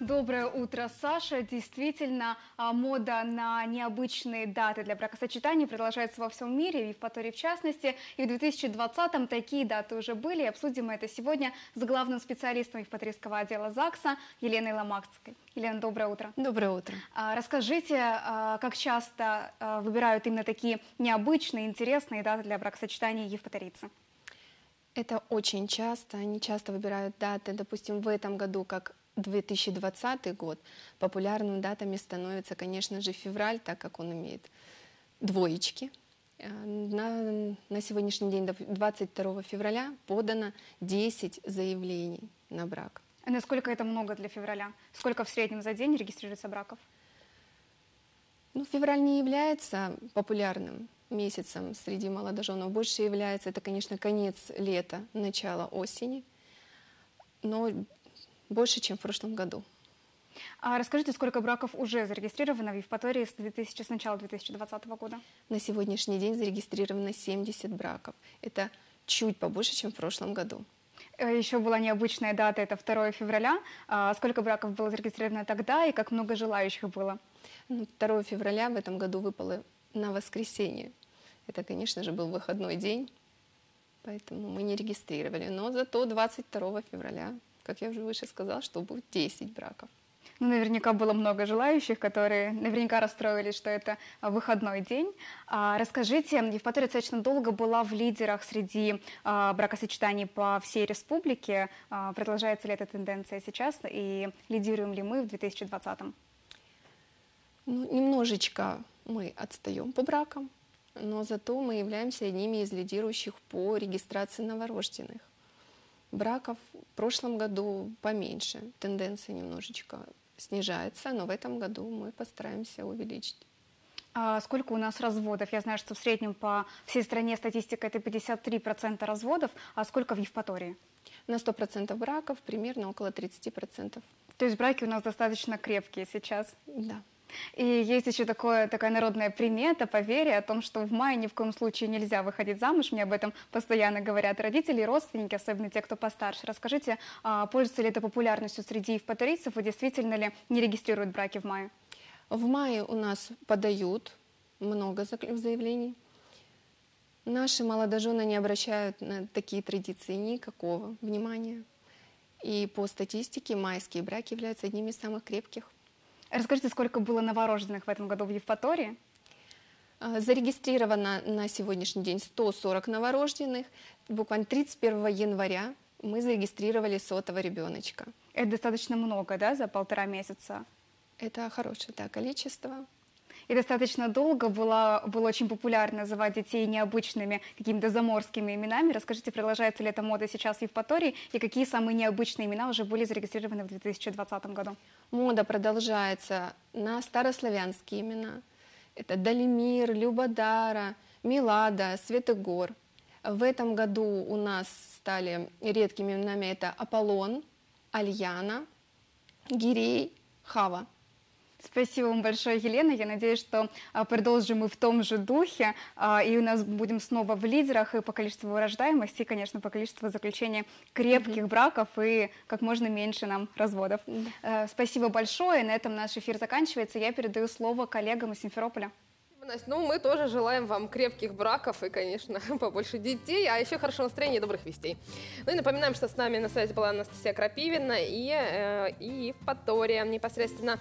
Доброе утро, Саша. Действительно, а, мода на необычные даты для бракосочетаний продолжается во всем мире, в Евпатории в частности. И в 2020-м такие даты уже были. И обсудим мы это сегодня с главным специалистом Евпаторийского отдела ЗАГСа Еленой Ломакской. Елена, доброе утро. Доброе утро. А, Расскажите, а, как часто выбирают именно такие необычные, интересные даты для бракосочетаний евпаторийцы? Это очень часто. Они часто выбирают даты. Допустим, в этом году, как 2020 год, популярными датами становится, конечно же, февраль, так как он имеет двоечки. Э, На, на сегодняшний день, доп- 22 февраля, подано 10 заявлений на брак. А Насколько это много для февраля? Сколько в среднем за день регистрируется браков? Ну, февраль не является популярным месяцем среди молодоженов. Больше является, это, конечно, конец лета, начало осени, но больше, чем в прошлом году. А расскажите, сколько браков уже зарегистрировано в Евпатории с, 2000, с начала 2020 года? На сегодняшний день зарегистрировано 70 браков. Это чуть побольше, чем в прошлом году. Э, Еще была необычная дата, это 2 февраля. А Сколько браков было зарегистрировано тогда и как много желающих было? Ну, 2 февраля в этом году выпало на воскресенье. Это, конечно же, был выходной день, поэтому мы не регистрировали. Но зато 22 февраля, как я уже выше сказала, что будет 10 браков. Ну, наверняка было много желающих, которые наверняка расстроились, что это выходной день. А, Расскажите, Евпатория достаточно долго была в лидерах среди а, бракосочетаний по всей республике. А, Продолжается ли эта тенденция сейчас и лидируем ли мы в 2020-м? Ну, немножечко мы отстаем по бракам, но зато мы являемся одними из лидирующих по регистрации новорожденных. Браков в прошлом году поменьше, тенденция немножечко снижается, но в этом году мы постараемся увеличить. А сколько у нас разводов? Я знаю, что в среднем по всей стране статистика это 53% разводов, а сколько в Евпатории? На 100% браков примерно около 30%. То есть браки у нас достаточно крепкие сейчас. Да. И есть еще такое, такая народная примета, поверье о том, что в мае ни в коем случае нельзя выходить замуж. Мне об этом постоянно говорят родители и родственники, особенно те, кто постарше. Расскажите, а пользуется ли это популярностью среди евпаторийцев и действительно ли не регистрируют браки в мае? В мае у нас подают много заявлений. Наши молодожены не обращают на такие традиции никакого внимания. И по статистике майские браки являются одними из самых крепких. Расскажите, сколько было новорожденных в этом году в Евпатории? А, Зарегистрировано на сегодняшний день 140 новорожденных. Буквально 31 января мы зарегистрировали сотого ребеночка. Это достаточно много, да, за полтора месяца? Это хорошее да, количество. И достаточно долго было, было очень популярно называть детей необычными какими-то заморскими именами. Расскажите, продолжается ли эта мода сейчас в Евпатории и какие самые необычные имена уже были зарегистрированы в 2020 году? Мода продолжается на старославянские имена. Это Далимир, Любодара, Милада, Светогор. В этом году у нас стали редкими именами это Аполлон, Альяна, Гирей, Хава. Спасибо вам большое, Елена. Я надеюсь, что а, продолжим мы в том же духе, а, и у нас будем снова в лидерах и по количеству рождаемости, и, конечно, по количеству заключения крепких браков и как можно меньше нам разводов. Э, Спасибо большое. На этом наш эфир заканчивается. Я передаю слово коллегам из Симферополя. Настя, ну мы тоже желаем вам крепких браков и, конечно, побольше детей, а еще хорошего настроения и добрых вестей. Ну и напоминаем, что с нами на связи была Анастасия Крапивина и, э, и Евпатория непосредственно.